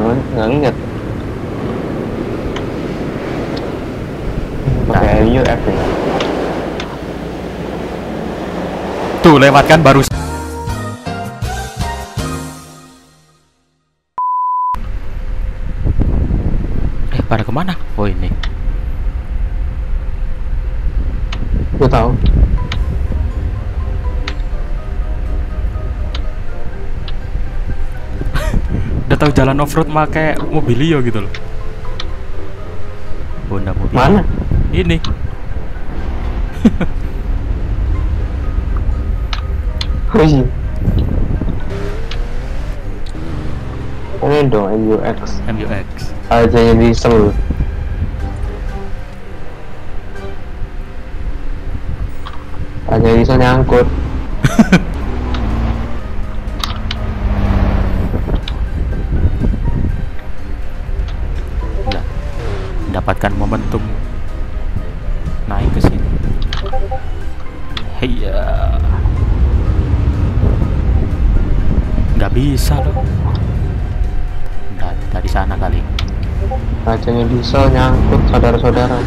nggak nggak inget pakai LUF ya Tuh lewat kan baru Eh pada ke mana? Oh ini gue tahu Udah tahu jalan off road pakai mobilio gitu loh. Honda mobil. Mana? Ini. Oh iya ini dong MUX MUX aja yang diesel. Aja diesel nyangkut Mendapatkan momentum Naik ke sini. Heya. Nggak bisa loh Nggak, dari sana kali. Kacanya diesel nyangkut saudara-saudara.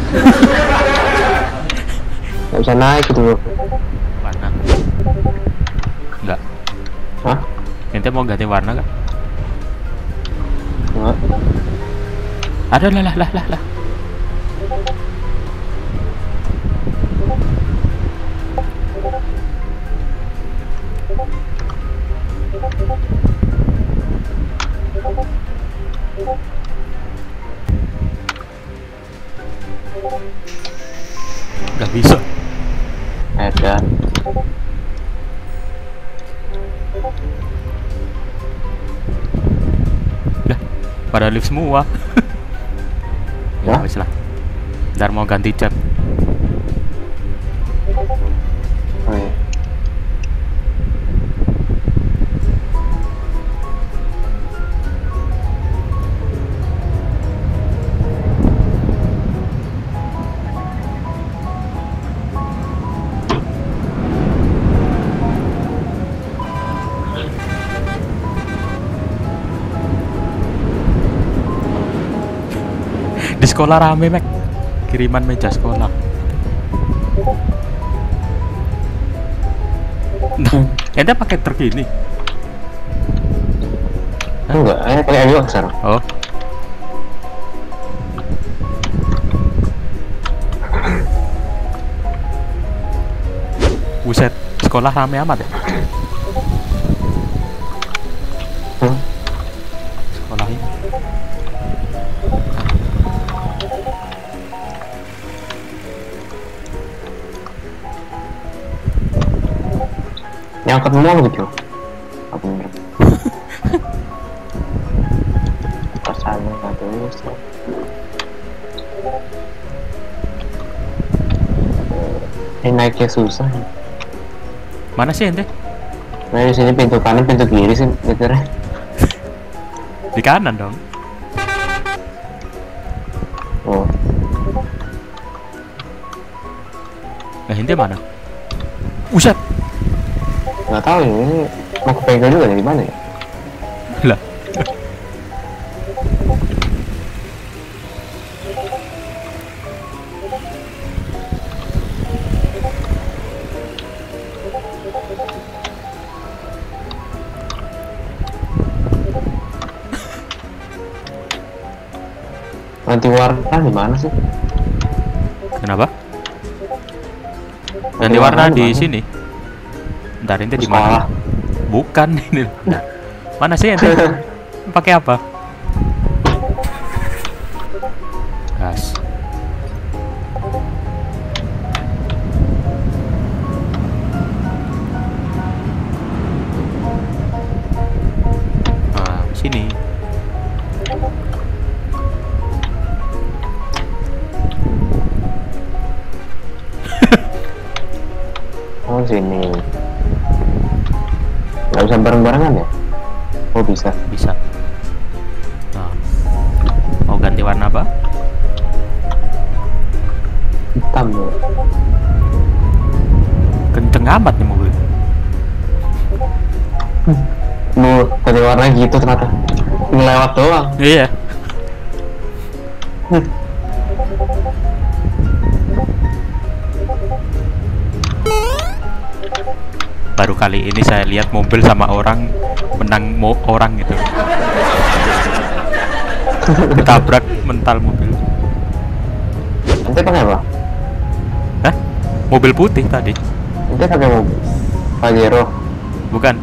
Nggak bisa naik gitu Warna. Nggak. Hah? Ente mau ganti warna kan? nggak. Ada lah lah lah lah lah Gak bisa. Ada. Lah Pada lift semua. Ya wis lah Ntar mau ganti cat oh, iya. Di sekolah rame mek Kiriman meja sekolah Nah, ente pakai truk ini? enggak eh pakai sekarang Oh Buset, sekolah rame amat ya? Nyangkut mall gitu. Apa bener? Rasanya nggak bisa ini naiknya susah. Mana sih ente? nah di sini pintu kanan pintu kiri sih nyetirnya Di kanan dong. Oh. Nah ente mana? Buset nggak tahu ya ini mau ke bengkel juga dari mana ya Lah nanti warna di mana sih Kenapa? Ganti Ganti warna di sini. Ntar ente di mana? Bukan ini. Mana sih ente? Pakai apa? Gas. Nah, sini. oh sini nggak bisa bareng-barengan ya oh bisa Bisa. Nah. Mau ganti warna apa? hitam ya Kenceng amat nih mobil. bu ganti warna gitu ternyata ngelewat doang Iya. Baru kali ini saya lihat mobil sama orang menang mo orang gitu. Ditabrak mental mobil. nanti pakai apa Hah? Mobil putih tadi. nanti pakai mobil Pajero Bukan.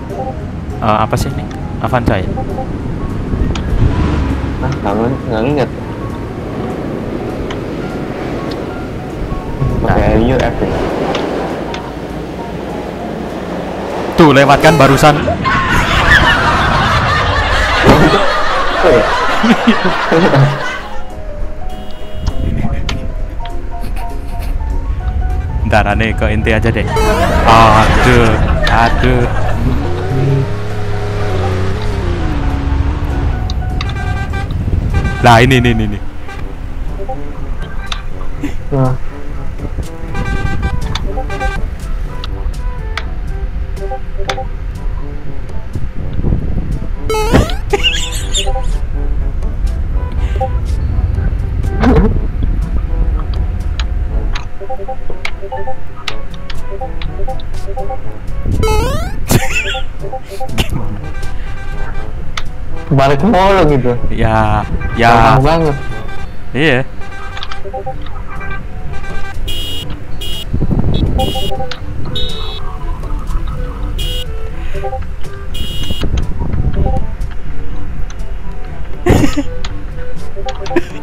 Eh, apa sih ini? Avanza ya? nah nggak inget pakai Nah. UF ya Tuh lewat kan barusan. Ntar aneh ke inti aja deh. Aduh, aduh. Lah ini ini. ini. Nah. balik mulu gitu. Ya ya. Bang banget. Iya.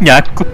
Nyaku.